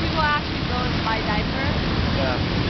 people actually go and buy diapers. Yeah.